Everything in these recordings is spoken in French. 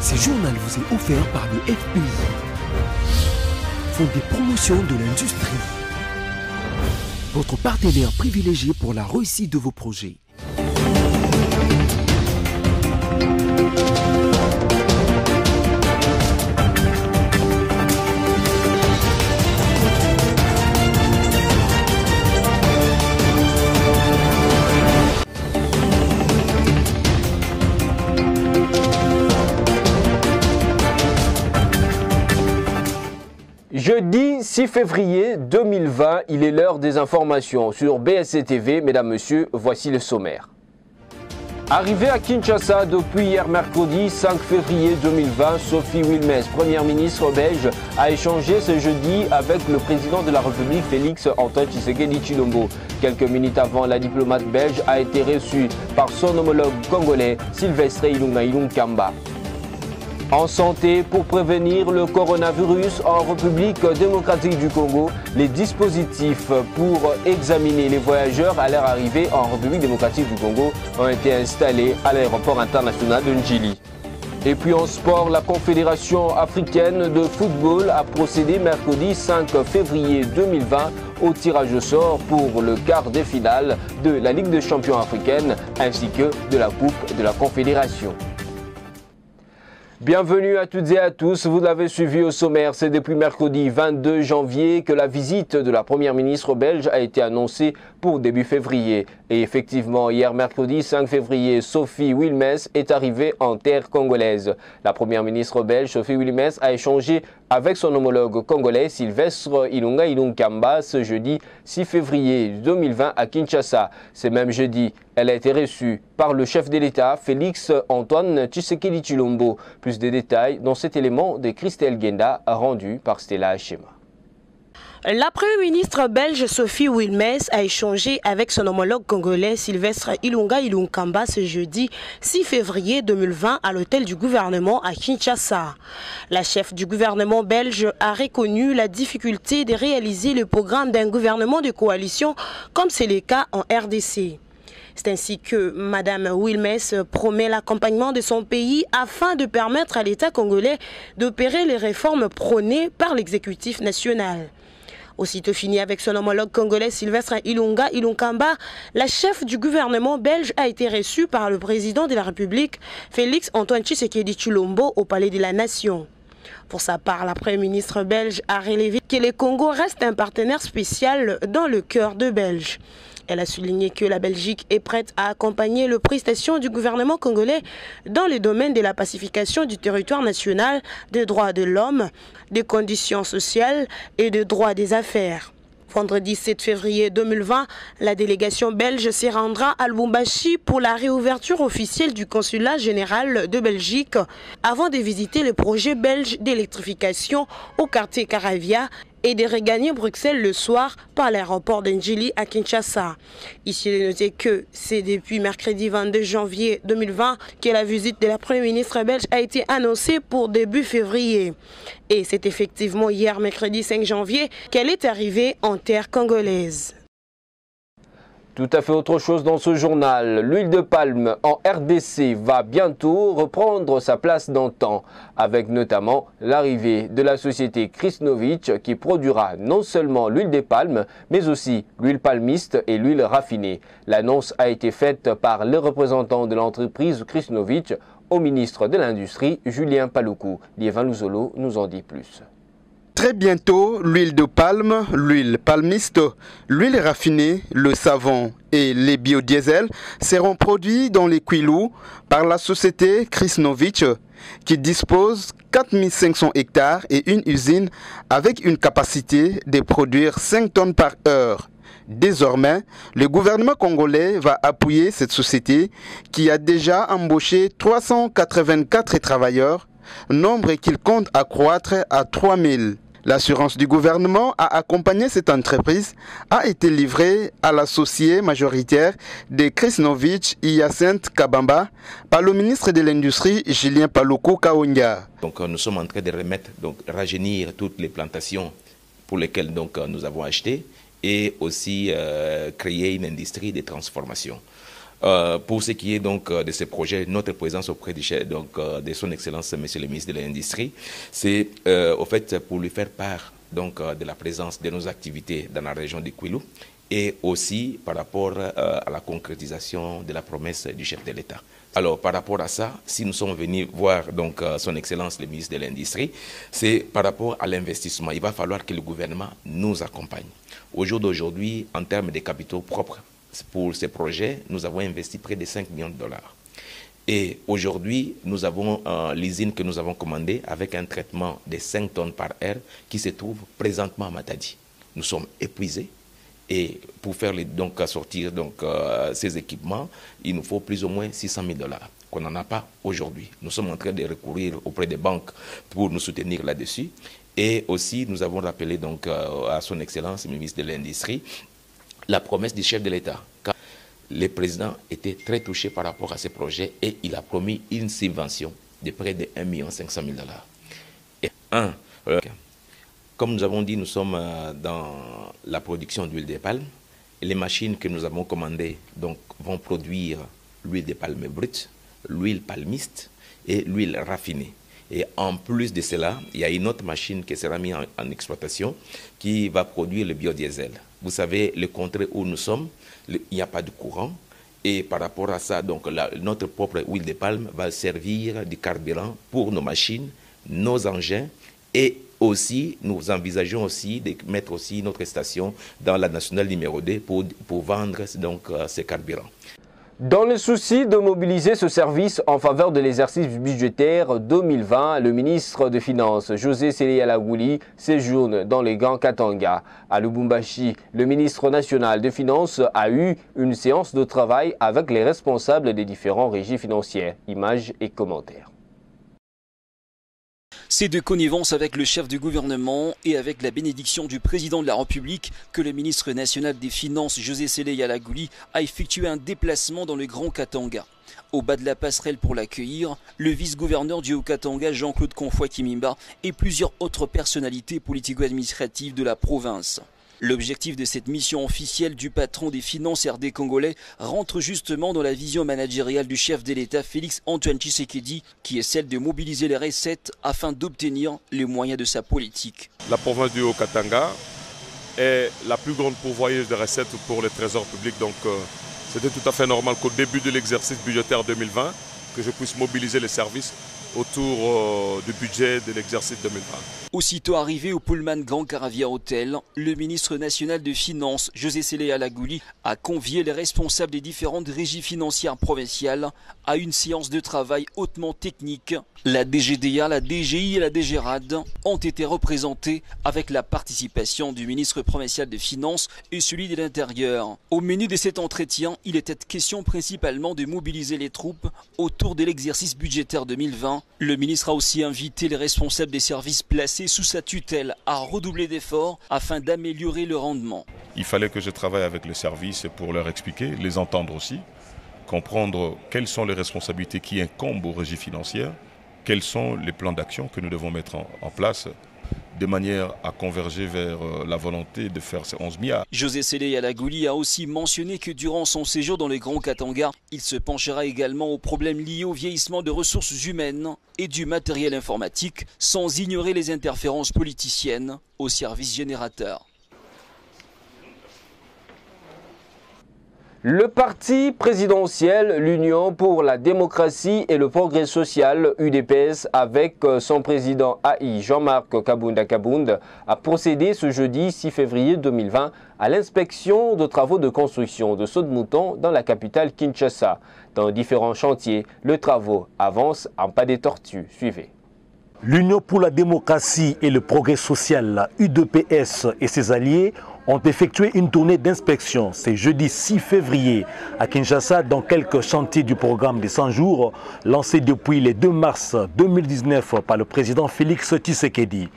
Ce journal vous est offert par le FPI, Fonds des promotions de l'industrie, votre partenaire privilégié pour la réussite de vos projets. Jeudi 6 février 2020, il est l'heure des informations sur BSC TV. Mesdames, Messieurs, voici le sommaire. Arrivée à Kinshasa depuis hier mercredi 5 février 2020, Sophie Wilmès, première ministre belge, a échangé ce jeudi avec le président de la République Félix Antoine Tshisekedi Chilombo. Quelques minutes avant, la diplomate belge a été reçue par son homologue congolais Sylvestre Ilunga Kamba en santé pour prévenir le coronavirus en République démocratique du Congo. Les dispositifs pour examiner les voyageurs à leur arrivée en République démocratique du Congo ont été installés à l'aéroport international de Njili. Et puis en sport, la Confédération africaine de football a procédé mercredi 5 février 2020 au tirage au sort pour le quart des finales de la Ligue des champions africaine ainsi que de la Coupe de la Confédération. Bienvenue à toutes et à tous. Vous l'avez suivi au sommaire. C'est depuis mercredi 22 janvier que la visite de la première ministre belge a été annoncée pour début février. Et effectivement, hier mercredi 5 février, Sophie Wilmès est arrivée en terre congolaise. La première ministre belge, Sophie Wilmès, a échangé avec son homologue congolais Sylvestre Ilunga Ilunkamba ce jeudi 6 février 2020 à Kinshasa. Ce même jeudi, elle a été reçue par le chef de l'État, Félix Antoine Tshisekedi Chilombo. Plus de détails dans cet élément de Christelle Genda rendu par Stella Hachema. La première ministre belge Sophie Wilmès a échangé avec son homologue congolais Sylvestre Ilunga Ilunkamba ce jeudi 6 février 2020 à l'hôtel du gouvernement à Kinshasa. La chef du gouvernement belge a reconnu la difficulté de réaliser le programme d'un gouvernement de coalition comme c'est le cas en RDC. C'est ainsi que Mme Wilmès promet l'accompagnement de son pays afin de permettre à l'État congolais d'opérer les réformes prônées par l'exécutif national. Aussitôt fini avec son homologue congolais Sylvestre Ilunga Ilunkamba, la chef du gouvernement belge a été reçue par le président de la République, Félix Antoine Tshisekedi Chulombo, au Palais de la Nation. Pour sa part, la Première ministre belge a relevé que le Congo reste un partenaire spécial dans le cœur de Belge. Elle a souligné que la Belgique est prête à accompagner le prestation du gouvernement congolais dans le domaine de la pacification du territoire national, des droits de l'homme, des conditions sociales et des droits des affaires. Vendredi 7 février 2020, la délégation belge s'y rendra à Lubumbashi pour la réouverture officielle du consulat général de Belgique avant de visiter le projet belge d'électrification au quartier Caravia et de regagner Bruxelles le soir par l'aéroport d'Engili à Kinshasa. Ici, il est noté que c'est depuis mercredi 22 janvier 2020 que la visite de la Première ministre belge a été annoncée pour début février. Et c'est effectivement hier, mercredi 5 janvier, qu'elle est arrivée en terre congolaise. Tout à fait autre chose dans ce journal. L'huile de palme en RDC va bientôt reprendre sa place d'antan, avec notamment l'arrivée de la société Krisnovich qui produira non seulement l'huile des palmes, mais aussi l'huile palmiste et l'huile raffinée. L'annonce a été faite par le représentant de l'entreprise Krisnovich au ministre de l'Industrie, Julien Paloukou. Liévin Louzolo nous en dit plus. Très bientôt, l'huile de palme, l'huile palmiste, l'huile raffinée, le savon et les biodiesels seront produits dans les Quilous par la société Krisnovich qui dispose 4500 hectares et une usine avec une capacité de produire 5 tonnes par heure. Désormais, le gouvernement congolais va appuyer cette société qui a déjà embauché 384 travailleurs, nombre qu'il compte accroître à 3000. L'assurance du gouvernement à accompagner cette entreprise a été livrée à l'associé majoritaire de Krisnovich Hyacinthe Kabamba par le ministre de l'Industrie Julien Paloukou Kaonga. Donc euh, nous sommes en train de remettre, donc rajeunir toutes les plantations pour lesquelles euh, nous avons acheté et aussi euh, créer une industrie de transformation. Euh, pour ce qui est donc de ces projets, notre présence auprès donc, de son Excellence, Monsieur le ministre de l'Industrie, c'est au fait pour lui faire part donc, de la présence de nos activités dans la région de Kwilu et aussi par rapport à la concrétisation de la promesse du chef de l'État. Alors, par rapport à ça, si nous sommes venus voir donc euh, son Excellence le ministre de l'Industrie, c'est par rapport à l'investissement. Il va falloir que le gouvernement nous accompagne. Au jour d'aujourd'hui, en termes de capitaux propres pour ces projets, nous avons investi près de 5 millions de dollars. Et aujourd'hui, nous avons euh, l'usine que nous avons commandée avec un traitement de 5 tonnes par heure qui se trouve présentement à Matadi. Nous sommes épuisés et pour faire donc sortir donc euh, ces équipements, il nous faut plus ou moins 600 000 dollars qu'on n'en a pas aujourd'hui. Nous sommes en train de recourir auprès des banques pour nous soutenir là-dessus. Et aussi, nous avons rappelé donc euh, à son Excellence, le ministre de l'Industrie, la promesse du chef de l'État. Le président était très touché par rapport à ces projets et il a promis une subvention de près de 1 500 000 dollars. Un, euh, comme nous avons dit, nous sommes euh, dans la production d'huile de palme. Et les machines que nous avons commandées donc, vont produire l'huile de palme brute, l'huile palmiste et l'huile raffinée. Et en plus de cela, il y a une autre machine qui sera mise en, exploitation qui va produire le biodiesel. Vous savez, le contrée où nous sommes, il n'y a pas de courant. Et par rapport à ça, donc notre propre huile de palme va servir de carburant pour nos machines, nos engins et aussi, nous envisageons aussi de mettre aussi notre station dans la nationale numéro 2 pour, pour vendre donc euh, ces carburants. Dans le souci de mobiliser ce service en faveur de l'exercice budgétaire 2020, le ministre des Finances, José Lagouli, séjourne dans les Grands Katanga. À Lubumbashi, le ministre national des Finances a eu une séance de travail avec les responsables des différents régies financières. Images et commentaires. C'est de connivence avec le chef du gouvernement et avec la bénédiction du président de la République que le ministre national des Finances, José Sele Yalagouli, a effectué un déplacement dans le Grand Katanga. Au bas de la passerelle pour l'accueillir, le vice-gouverneur du Haut-Katanga, Jean-Claude Confoy Kimimba, et plusieurs autres personnalités politico-administratives de la province. L'objectif de cette mission officielle du patron des finances RD congolais rentre justement dans la vision managériale du chef de l'État Félix Antoine Tshisekedi, qui est celle de mobiliser les recettes afin d'obtenir les moyens de sa politique. La province du Haut-Katanga est la plus grande pourvoyeuse de recettes pour le trésor public, donc euh, c'était tout à fait normal qu'au début de l'exercice budgétaire 2020, que je puisse mobiliser les services autour euh, du budget de l'exercice 2020. Aussitôt arrivé au Pullman Grand Caravia Hotel, le ministre national de Finances, José Sélé Alagouli, a convié les responsables des différentes régies financières provinciales à une séance de travail hautement technique. La DGDA, la DGI et la DGRAD ont été représentés avec la participation du ministre provincial des Finances et celui de l'Intérieur. Au menu de cet entretien, il était question principalement de mobiliser les troupes autour de l'exercice budgétaire 2020. Le ministre a aussi invité les responsables des services placés sous sa tutelle à redoubler d'efforts afin d'améliorer le rendement. Il fallait que je travaille avec le service pour leur expliquer, les entendre aussi, comprendre quelles sont les responsabilités qui incombent aux régies financières, quels sont les plans d'action que nous devons mettre en place de manière à converger vers euh, la volonté de faire ces 11 milliards. José Sélé Alagouli a aussi mentionné que durant son séjour dans les Grands Katanga, il se penchera également aux problèmes liés au vieillissement de ressources humaines et du matériel informatique, sans ignorer les interférences politiciennes au service générateur. Le parti présidentiel, l'Union pour la démocratie et le progrès social, UDPS, avec euh, son président AI Jean-Marc Kabunda Kabund, a procédé ce jeudi 6 février 2020 à l'inspection de travaux de construction de saut de mouton dans la capitale Kinshasa. Dans différents chantiers, le travaux avance en pas des tortues. Suivez. L'Union pour la démocratie et le progrès social, UDPS et ses alliés ont effectué une tournée d'inspection ce jeudi 6 février à Kinshasa dans quelques chantiers du programme des 100 jours lancé depuis le 2 mars 2019 par le président Félix Tshisekedi.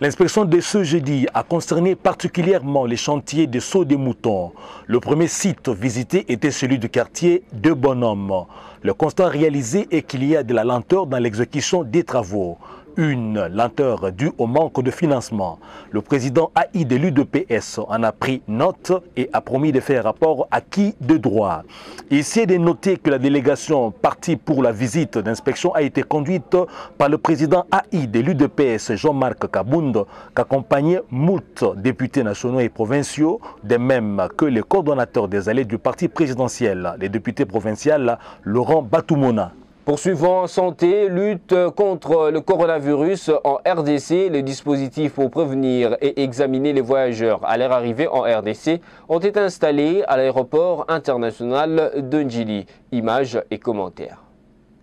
L'inspection de ce jeudi a concerné particulièrement les chantiers de saut des moutons. Le premier site visité était celui du quartier de Bonhomme. Le constat réalisé est qu'il y a de la lenteur dans l'exécution des travaux. Une lenteur due au manque de financement. Le président AI de l'UDPS en a pris note et a promis de faire rapport à qui de droit. Ici est de noter que la délégation partie pour la visite d'inspection a été conduite par le président AI de l'UDPS Jean-Marc Kabound, qu'accompagnait moult députés nationaux et provinciaux, de même que les coordonnateurs des allées du parti présidentiel, les députés provinciaux Laurent Batoumona. Poursuivant santé, lutte contre le coronavirus en RDC, les dispositifs pour prévenir et examiner les voyageurs à leur arrivée en RDC ont été installés à l'aéroport international de Njili. Images et commentaires.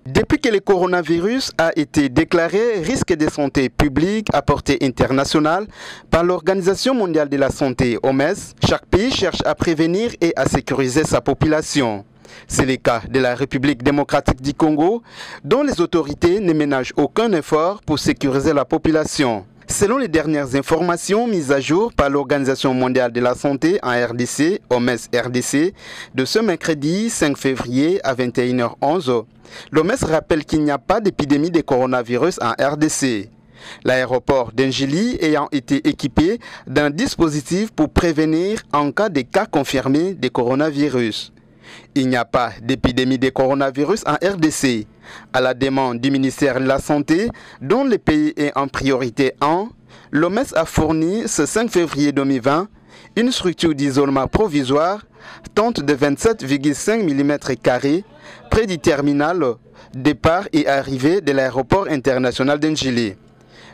Depuis que le coronavirus a été déclaré risque de santé publique à portée internationale par l'Organisation mondiale de la santé OMS, chaque pays cherche à prévenir et à sécuriser sa population. C'est le cas de la République démocratique du Congo, dont les autorités ne ménagent aucun effort pour sécuriser la population. Selon les dernières informations mises à jour par l'Organisation mondiale de la santé en RDC, OMS RDC, de ce mercredi 5 février à 21h11, l'OMS rappelle qu'il n'y a pas d'épidémie de coronavirus en RDC. L'aéroport d'Engili ayant été équipé d'un dispositif pour prévenir en cas de cas confirmés de coronavirus. Il n'y a pas d'épidémie de coronavirus en RDC. À la demande du ministère de la Santé, dont le pays est en priorité 1, l'OMS a fourni ce 5 février 2020 une structure d'isolement provisoire tente de 27,5 mm près du terminal départ et arrivée de l'aéroport international d'Engili.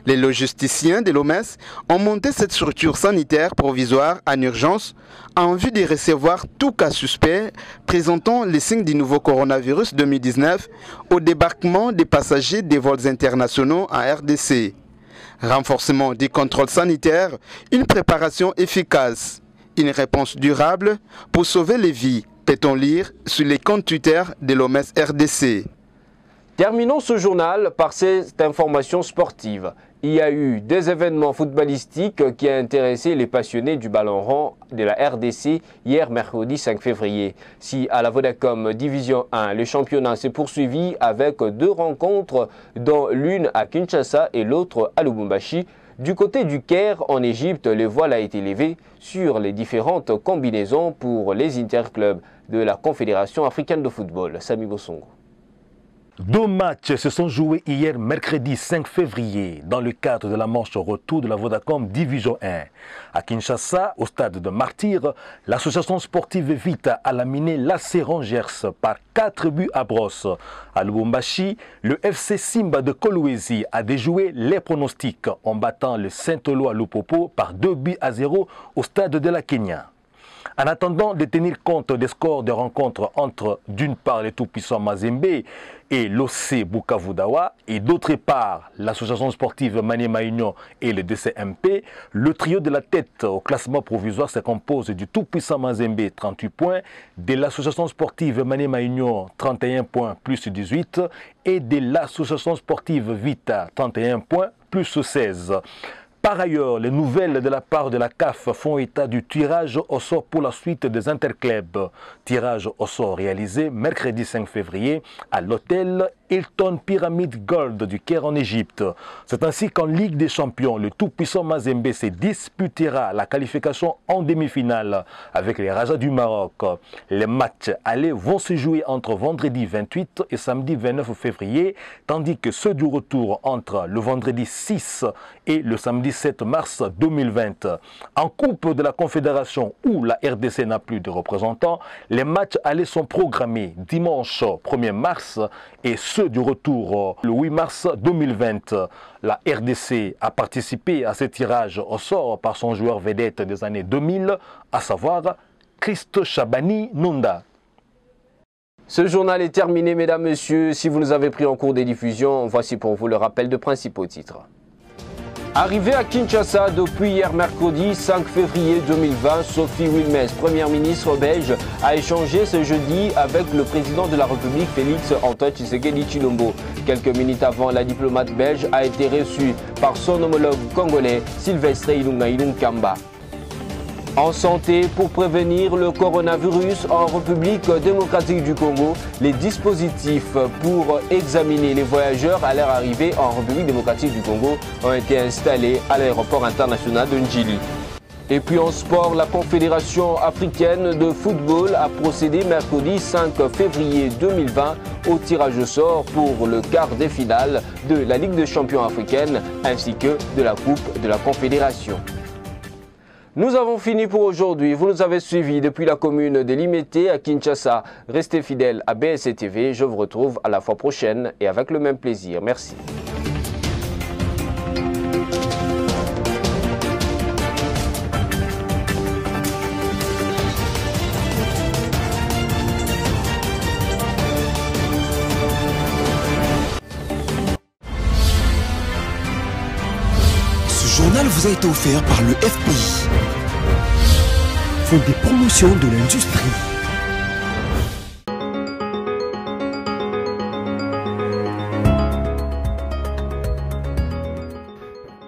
Les logisticiens de l'OMS ont monté cette structure sanitaire provisoire en urgence en vue de recevoir tout cas suspect présentant les signes du nouveau coronavirus 2019 au débarquement des passagers des vols internationaux en RDC. Renforcement des contrôles sanitaires, une préparation efficace, une réponse durable pour sauver les vies, peut-on lire sur les comptes Twitter de l'OMS RDC. Terminons ce journal par cette information sportive. Il y a eu des événements footballistiques qui ont intéressé les passionnés du ballon rond de la RDC hier mercredi 5 février. Si à la Vodacom Division 1, le championnat s'est poursuivi avec deux rencontres, dont l'une à Kinshasa et l'autre à Lubumbashi, du côté du Caire, en Égypte, les voiles a été levées sur les différentes combinaisons pour les interclubs de la Confédération africaine de football. Sami Bossongo. Deux matchs se sont joués hier mercredi 5 février dans le cadre de la manche retour de la Vodacom Division 1. À Kinshasa, au stade de Martyr, l'association sportive Vita a laminé la Rangers par 4 buts à brosse. À Lubumbashi, le FC Simba de Kolwezi a déjoué les pronostics en battant le Saint-Olo à Lupopo par 2 buts à 0 au stade de la Kenya. En attendant de tenir compte des scores de rencontres entre, d'une part, les tout-puissants Mazembe et l'OC Bukavudawa, et d'autre part, l'association sportive Maniema Union et le DCMP, le trio de la tête au classement provisoire se compose du tout-puissant Mazembe, 38 points, de l'association sportive Maniema Union, 31 points plus 18, et de l'association sportive Vita, 31 points plus 16. Par ailleurs, les nouvelles de la part de la CAF font état du tirage au sort pour la suite des interclubs. Tirage au sort réalisé mercredi 5 février à l'hôtel Hilton Pyramid Gold du Caire en Égypte. C'est ainsi qu'en Ligue des Champions, le tout-puissant Mazembe se disputera la qualification en demi-finale avec les Rajas du Maroc. Les matchs allés vont se jouer entre vendredi 28 et samedi 29 février, tandis que ceux du retour entre le vendredi 6 et le samedi 7 mars 2020. En Coupe de la Confédération où la RDC n'a plus de représentants, les matchs allés sont programmés dimanche 1er mars et du retour le 8 mars 2020. La RDC a participé à ce tirage au sort par son joueur vedette des années 2000, à savoir Christo Chabani Nunda. Ce journal est terminé, mesdames, messieurs. Si vous nous avez pris en cours des diffusions, voici pour vous le rappel de principaux titres. Arrivée à Kinshasa depuis hier mercredi 5 février 2020, Sophie Wilmès, première ministre belge, a échangé ce jeudi avec le président de la République Félix Antoine Tshisekedi Chilombo. Quelques minutes avant, la diplomate belge a été reçue par son homologue congolais Sylvestre Ilunga Kamba. En santé, pour prévenir le coronavirus en République démocratique du Congo, les dispositifs pour examiner les voyageurs à leur arrivée en République démocratique du Congo ont été installés à l'aéroport international de Njili. Et puis en sport, la Confédération africaine de football a procédé mercredi 5 février 2020 au tirage au sort pour le quart des finales de la Ligue des champions africaine ainsi que de la Coupe de la Confédération. Nous avons fini pour aujourd'hui. Vous nous avez suivis depuis la commune de Limité à Kinshasa. Restez fidèles à BSC TV. Je vous retrouve à la fois prochaine et avec le même plaisir. Merci. Vous a été offert par le FPI. Fonds des promotions de l'industrie.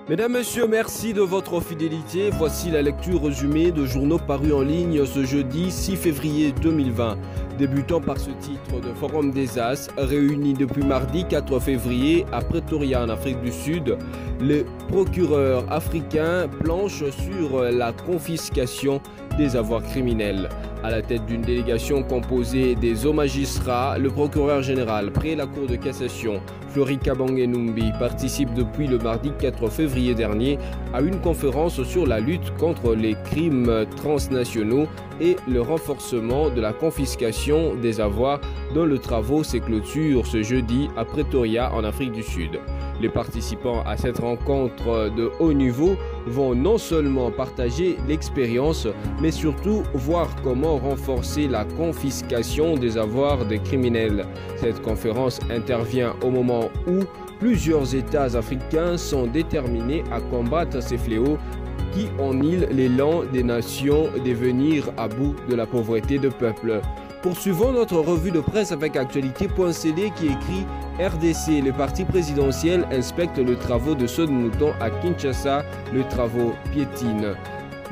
Mesdames, Messieurs, merci de votre fidélité. Voici la lecture résumée de journaux parus en ligne ce jeudi 6 février 2020. Débutant par ce titre de Forum des As, réuni depuis mardi 4 février à Pretoria en Afrique du Sud, les procureurs africains planchent sur la confiscation des avoirs criminels. À la tête d'une délégation composée des hauts magistrats, le procureur général près la Cour de cassation, Florika Bangenumbi, participe depuis le mardi 4 février dernier à une conférence sur la lutte contre les crimes transnationaux et le renforcement de la confiscation des avoirs dont le travaux s'est clôture ce jeudi à Pretoria en Afrique du Sud. Les participants à cette rencontre de haut niveau vont non seulement partager l'expérience, mais surtout voir comment renforcer la confiscation des avoirs des criminels. Cette conférence intervient au moment où plusieurs États africains sont déterminés à combattre ces fléaux qui ennilent l'élan des nations de venir à bout de la pauvreté de peuple. Poursuivons notre revue de presse avec actualité.cd qui écrit RDC, le parti présidentiel inspecte le travaux de de mouton à Kinshasa, le travaux piétine.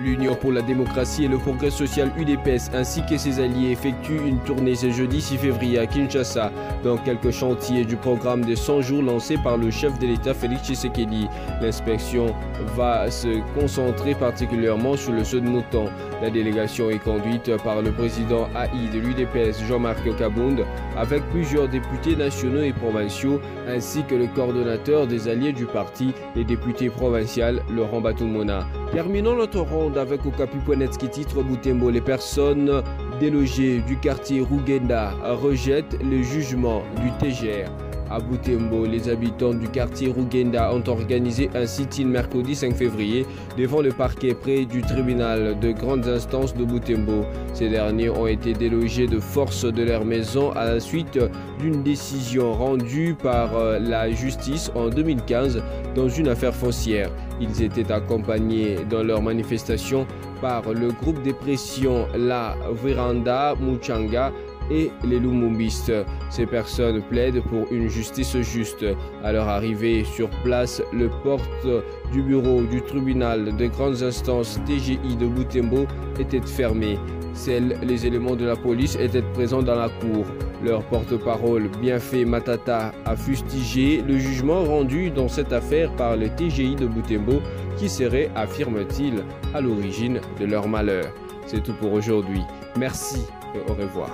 L'Union pour la démocratie et le progrès social UDPS ainsi que ses alliés effectuent une tournée ce jeudi 6 février à Kinshasa dans quelques chantiers du programme de 100 jours lancé par le chef de l'État Félix Tshisekedi. L'inspection va se concentrer particulièrement sur le saut de mouton. La délégation est conduite par le président AI de l'UDPS Jean-Marc Kabound avec plusieurs députés nationaux et provinciaux ainsi que le coordonnateur des alliés du parti, les députés provinciaux Laurent Batoumona. Terminons notre ronde avec Okapi.net qui titre Boutembo. Les personnes délogées du quartier Rugenda rejettent le jugement du TGR. À Boutembo, les habitants du quartier Rugenda ont organisé un sit-in mercredi 5 février devant le parquet près du tribunal de grandes instances de Boutembo. Ces derniers ont été délogés de force de leur maison à la suite d'une décision rendue par la justice en 2015 dans une affaire foncière. Ils étaient accompagnés dans leur manifestation par le groupe de pression La Veranda Muchanga et les Lumumbistes. Ces personnes plaident pour une justice juste. À leur arrivée sur place, le porte du bureau du tribunal de grandes instances TGI de Boutembo était fermé. Seuls les éléments de la police étaient présents dans la cour. Leur porte-parole, Bienfait Matata, a fustigé le jugement rendu dans cette affaire par le TGI de Boutembo qui serait, affirme-t-il, à l'origine de leur malheur. C'est tout pour aujourd'hui. Merci au revoir.